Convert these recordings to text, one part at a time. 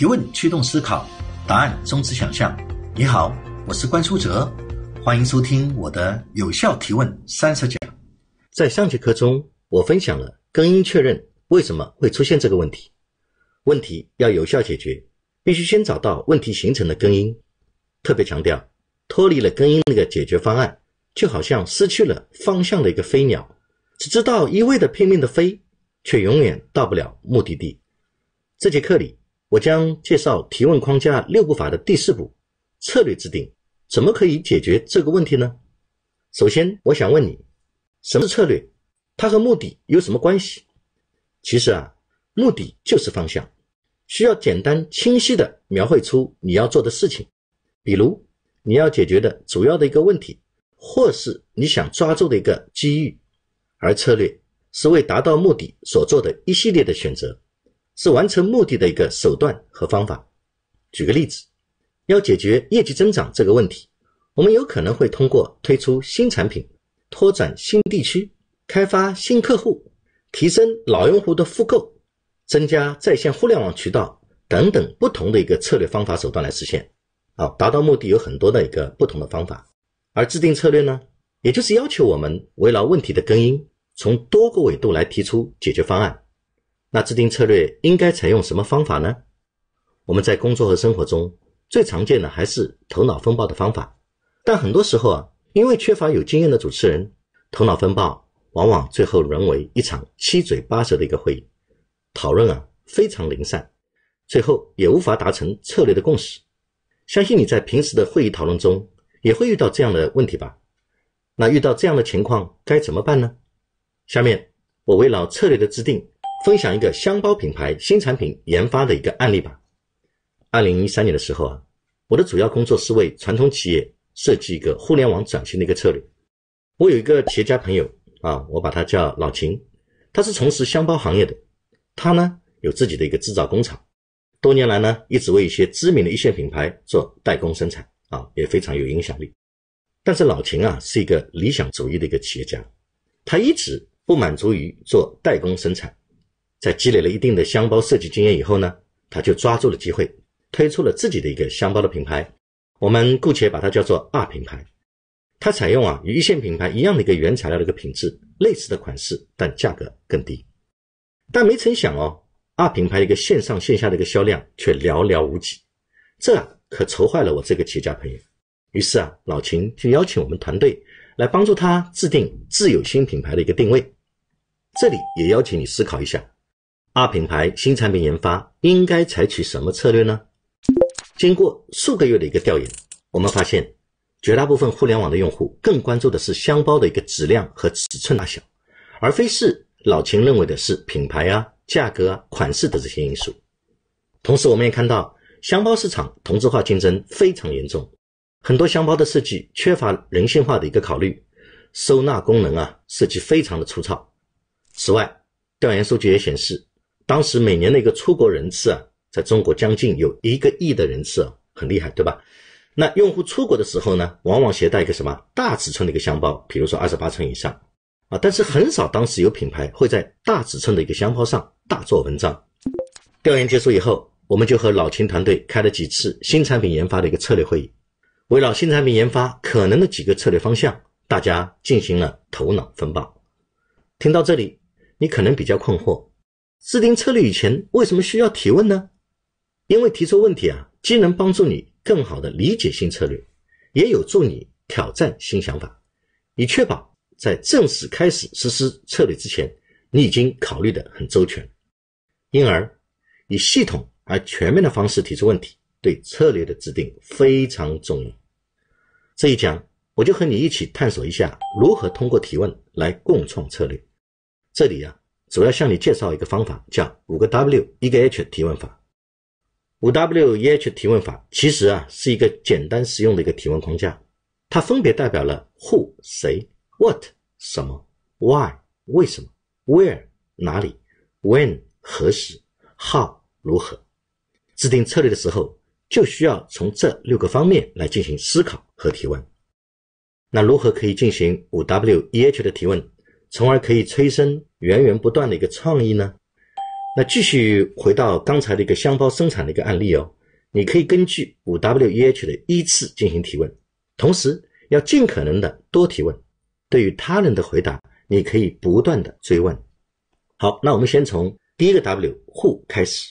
提问驱动思考，答案终止想象。你好，我是关书哲，欢迎收听我的有效提问三十讲。在上节课中，我分享了根因确认为什么会出现这个问题。问题要有效解决，必须先找到问题形成的根因。特别强调，脱离了根因那个解决方案，就好像失去了方向的一个飞鸟，只知道一味的拼命的飞，却永远到不了目的地。这节课里。我将介绍提问框架六步法的第四步策略制定，怎么可以解决这个问题呢？首先，我想问你，什么是策略？它和目的有什么关系？其实啊，目的就是方向，需要简单清晰的描绘出你要做的事情，比如你要解决的主要的一个问题，或是你想抓住的一个机遇，而策略是为达到目的所做的一系列的选择。是完成目的的一个手段和方法。举个例子，要解决业绩增长这个问题，我们有可能会通过推出新产品、拓展新地区、开发新客户、提升老用户的复购、增加在线互联网渠道等等不同的一个策略方法手段来实现。啊，达到目的有很多的一个不同的方法。而制定策略呢，也就是要求我们围绕问题的根因，从多个维度来提出解决方案。那制定策略应该采用什么方法呢？我们在工作和生活中最常见的还是头脑风暴的方法，但很多时候啊，因为缺乏有经验的主持人，头脑风暴往往最后沦为一场七嘴八舌的一个会议，讨论啊非常零散，最后也无法达成策略的共识。相信你在平时的会议讨论中也会遇到这样的问题吧？那遇到这样的情况该怎么办呢？下面我围绕策略的制定。分享一个箱包品牌新产品研发的一个案例吧。二零一三年的时候啊，我的主要工作是为传统企业设计一个互联网转型的一个策略。我有一个企业家朋友啊，我把他叫老秦，他是从事箱包行业的，他呢有自己的一个制造工厂，多年来呢一直为一些知名的一线品牌做代工生产啊，也非常有影响力。但是老秦啊是一个理想主义的一个企业家，他一直不满足于做代工生产。在积累了一定的箱包设计经验以后呢，他就抓住了机会，推出了自己的一个箱包的品牌，我们姑且把它叫做 R 品牌。它采用啊与一线品牌一样的一个原材料的一个品质，类似的款式，但价格更低。但没成想哦，R 品牌一个线上线下的一个销量却寥寥无几，这可愁坏了我这个企业家朋友。于是啊，老秦就邀请我们团队来帮助他制定自有新品牌的一个定位。这里也邀请你思考一下。二品牌新产品研发应该采取什么策略呢？经过数个月的一个调研，我们发现，绝大部分互联网的用户更关注的是箱包的一个质量和尺寸大小，而非是老秦认为的是品牌啊、价格啊、款式的这些因素。同时，我们也看到箱包市场同质化竞争非常严重，很多箱包的设计缺乏人性化的一个考虑，收纳功能啊设计非常的粗糙。此外，调研数据也显示。当时每年的一个出国人次啊，在中国将近有一个亿的人次啊，很厉害，对吧？那用户出国的时候呢，往往携带一个什么大尺寸的一个箱包，比如说二十八寸以上啊，但是很少当时有品牌会在大尺寸的一个箱包上大做文章。调研结束以后，我们就和老秦团队开了几次新产品研发的一个策略会议，围绕新产品研发可能的几个策略方向，大家进行了头脑风暴。听到这里，你可能比较困惑。制定策略以前，为什么需要提问呢？因为提出问题啊，既能帮助你更好的理解新策略，也有助你挑战新想法，以确保在正式开始实施策略之前，你已经考虑的很周全。因而，以系统而全面的方式提出问题，对策略的制定非常重要。这一讲，我就和你一起探索一下如何通过提问来共创策略。这里呀。主要向你介绍一个方法，叫五个 W 一个 H 提问法。五 W 一 H 提问法其实啊是一个简单实用的一个提问框架，它分别代表了 Who 谁、What 什么、Why 为什么、Where 哪里、When 何时、How 如何。制定策略的时候，就需要从这六个方面来进行思考和提问。那如何可以进行五 W 一 H 的提问？从而可以催生源源不断的一个创意呢？那继续回到刚才的一个箱包生产的一个案例哦，你可以根据五 W E H 的依次进行提问，同时要尽可能的多提问。对于他人的回答，你可以不断的追问。好，那我们先从第一个 W 户开始。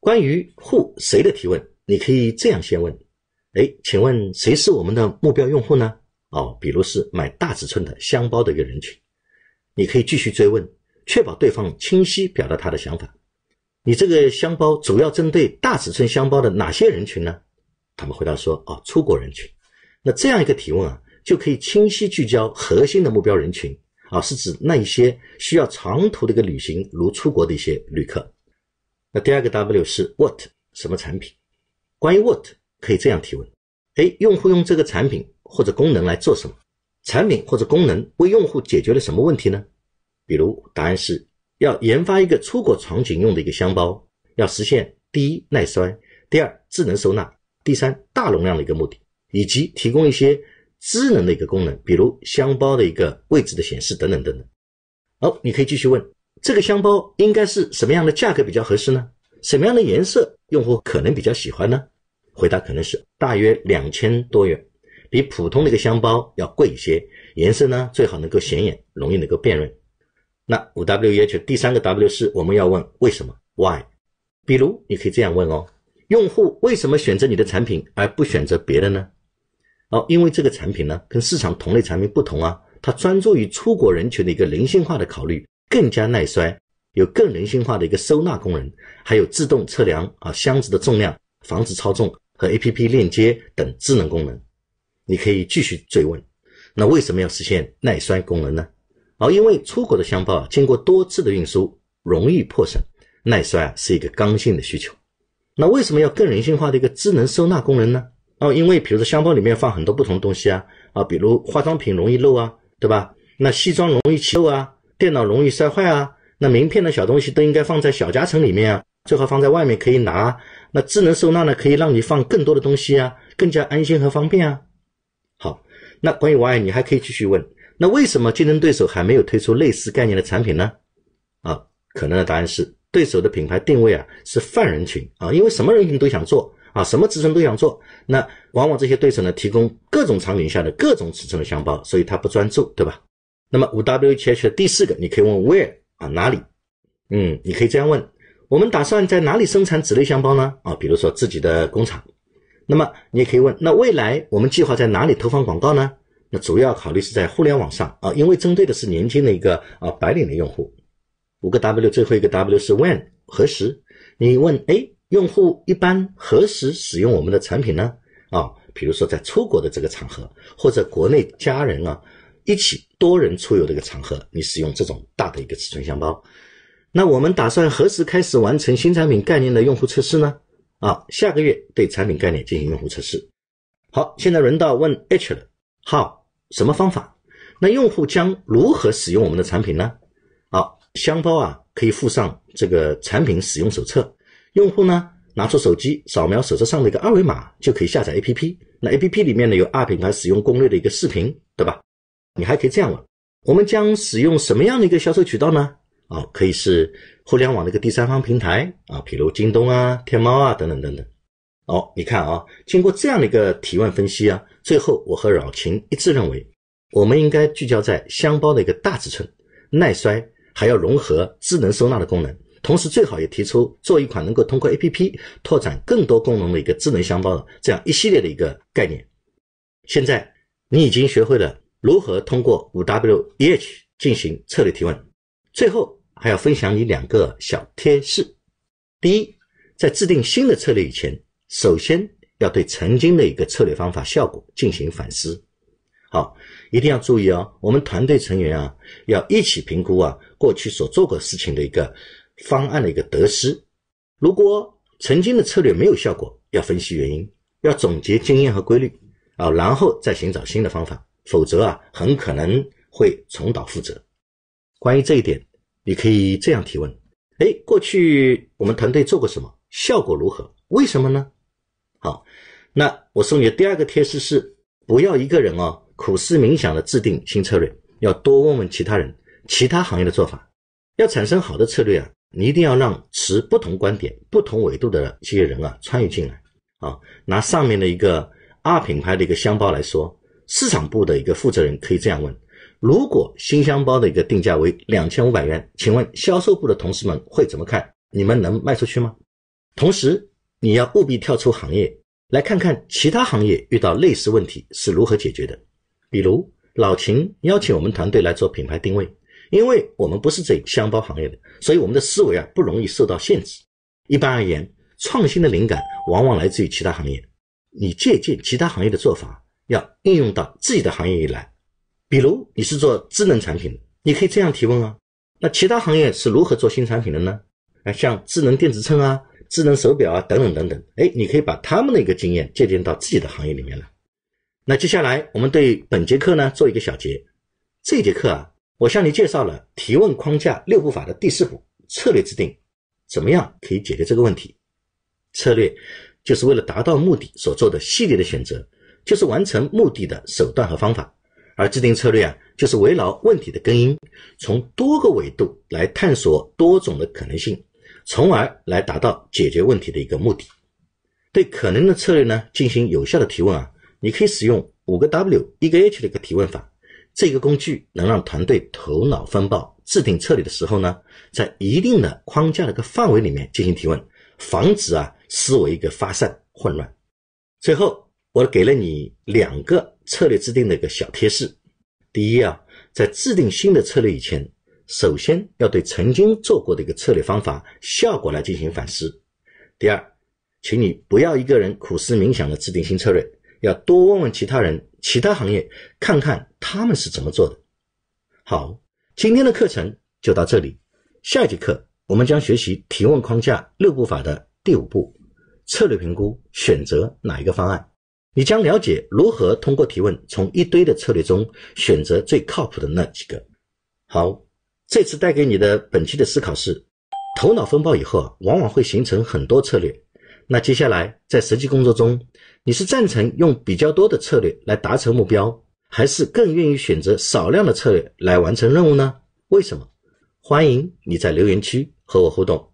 关于户谁的提问，你可以这样先问：哎，请问谁是我们的目标用户呢？哦，比如是买大尺寸的箱包的一个人群，你可以继续追问。确保对方清晰表达他的想法。你这个箱包主要针对大尺寸箱包的哪些人群呢？他们回答说：哦，出国人群。那这样一个提问啊，就可以清晰聚焦核心的目标人群啊，是指那一些需要长途的一个旅行，如出国的一些旅客。那第二个 W 是 What 什么产品？关于 What 可以这样提问：哎，用户用这个产品或者功能来做什么？产品或者功能为用户解决了什么问题呢？比如，答案是要研发一个出国场景用的一个箱包，要实现第一耐摔，第二智能收纳，第三大容量的一个目的，以及提供一些智能的一个功能，比如箱包的一个位置的显示等等等等。好，你可以继续问，这个箱包应该是什么样的价格比较合适呢？什么样的颜色用户可能比较喜欢呢？回答可能是大约两千多元，比普通的一个箱包要贵一些，颜色呢最好能够显眼，容易能够辨认。那五 W E H 第三个 W 是我们要问为什么 Why？比如你可以这样问哦：用户为什么选择你的产品而不选择别的呢？哦，因为这个产品呢跟市场同类产品不同啊，它专注于出国人群的一个人性化的考虑，更加耐摔，有更人性化的一个收纳功能，还有自动测量啊箱子的重量、防止超重和 A P P 链接等智能功能。你可以继续追问：那为什么要实现耐摔功能呢？而因为出口的箱包啊，经过多次的运输，容易破损，耐摔啊是一个刚性的需求。那为什么要更人性化的一个智能收纳功能呢？哦，因为比如说箱包里面放很多不同东西啊，啊，比如化妆品容易漏啊，对吧？那西装容易起漏啊，电脑容易摔坏啊，那名片的小东西都应该放在小夹层里面啊，最好放在外面可以拿。那智能收纳呢，可以让你放更多的东西啊，更加安心和方便啊。那关于 Y，你还可以继续问。那为什么竞争对手还没有推出类似概念的产品呢？啊，可能的答案是对手的品牌定位啊是泛人群啊，因为什么人群都想做啊，什么尺寸都想做。那往往这些对手呢提供各种场景下的各种尺寸的箱包，所以他不专注，对吧？那么五 W H H 的第四个，你可以问 Where 啊哪里？嗯，你可以这样问：我们打算在哪里生产此类箱包呢？啊，比如说自己的工厂。那么你也可以问：那未来我们计划在哪里投放广告呢？那主要考虑是在互联网上啊，因为针对的是年轻的一个啊白领的用户。五个 W 最后一个 W 是 When 何时？你问哎，用户一般何时使用我们的产品呢？啊，比如说在出国的这个场合，或者国内家人啊一起多人出游的一个场合，你使用这种大的一个尺寸箱包。那我们打算何时开始完成新产品概念的用户测试呢？啊，下个月对产品概念进行用户测试。好，现在轮到问 H 了。好，什么方法？那用户将如何使用我们的产品呢？好，箱包啊，可以附上这个产品使用手册。用户呢，拿出手机扫描手册上的一个二维码，就可以下载 APP。那 APP 里面呢，有二品牌使用攻略的一个视频，对吧？你还可以这样问：我们将使用什么样的一个销售渠道呢？啊，可以是互联网的一个第三方平台啊，比如京东啊、天猫啊等等等等。哦，你看啊，经过这样的一个提问分析啊，最后我和老秦一致认为，我们应该聚焦在箱包的一个大尺寸、耐摔，还要融合智能收纳的功能，同时最好也提出做一款能够通过 APP 拓展更多功能的一个智能箱包的这样一系列的一个概念。现在你已经学会了如何通过五 W E H 进行策略提问，最后还要分享你两个小贴士：第一，在制定新的策略以前。首先要对曾经的一个策略方法效果进行反思，好，一定要注意哦，我们团队成员啊要一起评估啊过去所做过事情的一个方案的一个得失。如果曾经的策略没有效果，要分析原因，要总结经验和规律啊，然后再寻找新的方法，否则啊很可能会重蹈覆辙。关于这一点，你可以这样提问：哎，过去我们团队做过什么？效果如何？为什么呢？好，那我送你的第二个贴士是，不要一个人哦苦思冥想的制定新策略，要多问问其他人、其他行业的做法。要产生好的策略啊，你一定要让持不同观点、不同维度的这些人啊参与进来啊。拿上面的一个 R 品牌的一个箱包来说，市场部的一个负责人可以这样问：如果新香包的一个定价为两千五百元，请问销售部的同事们会怎么看？你们能卖出去吗？同时，你要务必跳出行业，来看看其他行业遇到类似问题是如何解决的。比如，老秦邀请我们团队来做品牌定位。因为我们不是这箱包行业的，所以我们的思维啊不容易受到限制。一般而言，创新的灵感往往来自于其他行业。你借鉴其他行业的做法，要应用到自己的行业里来。比如你是做智能产品的，你可以这样提问啊：那其他行业是如何做新产品的呢？啊，像智能电子秤啊、智能手表啊等等等等。哎，你可以把他们的一个经验借鉴到自己的行业里面来。那接下来我们对本节课呢做一个小结。这节课啊。我向你介绍了提问框架六步法的第四步策略制定，怎么样可以解决这个问题？策略就是为了达到目的所做的系列的选择，就是完成目的的手段和方法。而制定策略啊，就是围绕问题的根因，从多个维度来探索多种的可能性，从而来达到解决问题的一个目的。对可能的策略呢进行有效的提问啊，你可以使用五个 W 一个 H 的一个提问法。这个工具能让团队头脑风暴，制定策略的时候呢，在一定的框架的一个范围里面进行提问，防止啊思维一个发散混乱。最后，我给了你两个策略制定的一个小贴士：第一啊，在制定新的策略以前，首先要对曾经做过的一个策略方法效果来进行反思；第二，请你不要一个人苦思冥想的制定新策略。要多问问其他人、其他行业，看看他们是怎么做的。好，今天的课程就到这里。下一节课我们将学习提问框架六步法的第五步：策略评估，选择哪一个方案。你将了解如何通过提问，从一堆的策略中选择最靠谱的那几个。好，这次带给你的本期的思考是：头脑风暴以后啊，往往会形成很多策略。那接下来在实际工作中，你是赞成用比较多的策略来达成目标，还是更愿意选择少量的策略来完成任务呢？为什么？欢迎你在留言区和我互动。